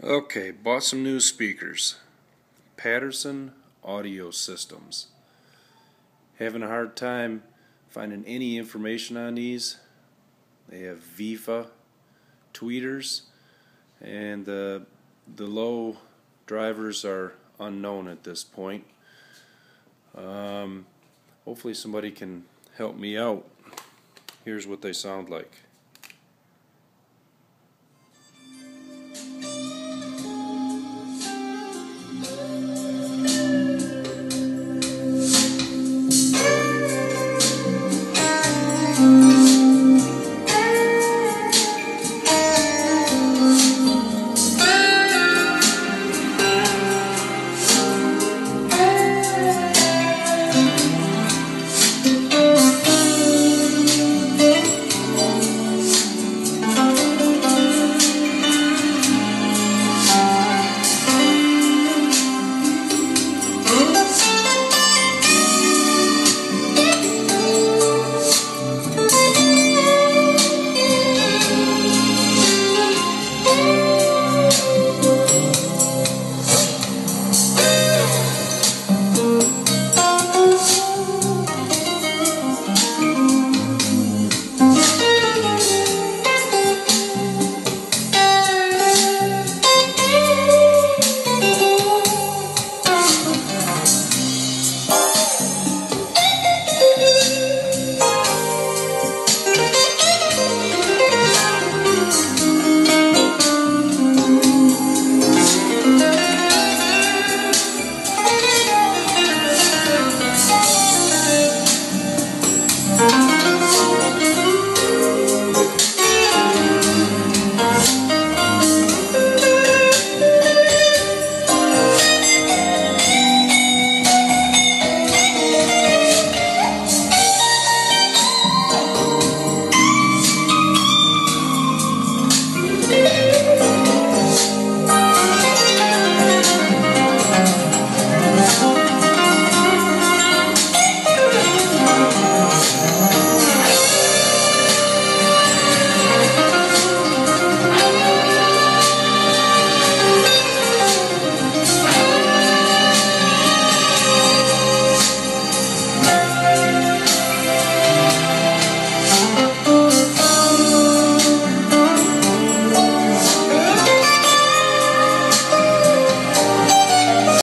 Okay, bought some new speakers. Patterson Audio Systems. Having a hard time finding any information on these. They have VIFA tweeters and the the low drivers are unknown at this point. Um, hopefully somebody can help me out. Here's what they sound like.